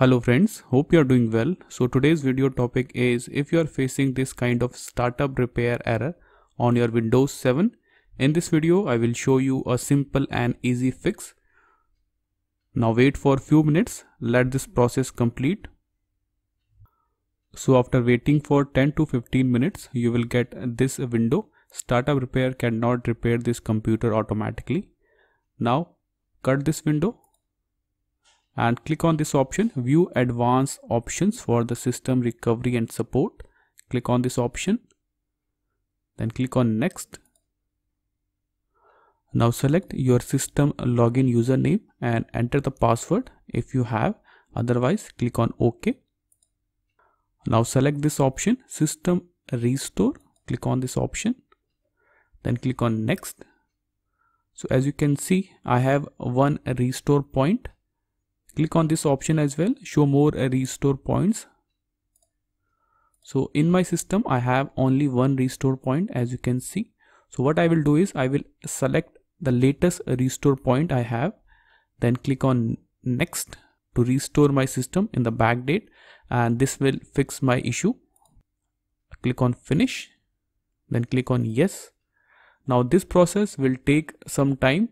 Hello friends, hope you are doing well. So today's video topic is if you are facing this kind of startup repair error on your Windows 7. In this video, I will show you a simple and easy fix. Now wait for few minutes, let this process complete. So after waiting for 10 to 15 minutes, you will get this window. Startup repair cannot repair this computer automatically. Now cut this window and click on this option view advanced options for the system recovery and support. Click on this option then click on next. Now select your system login username and enter the password if you have. Otherwise click on ok. Now select this option system restore. Click on this option then click on next. So as you can see i have one restore point click on this option as well show more uh, restore points. So in my system i have only one restore point as you can see. So what i will do is i will select the latest restore point i have then click on next to restore my system in the backdate and this will fix my issue. Click on finish then click on yes. Now this process will take some time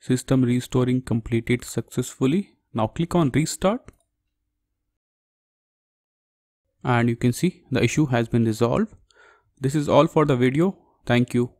System restoring completed successfully. Now click on restart. And you can see the issue has been resolved. This is all for the video. Thank you.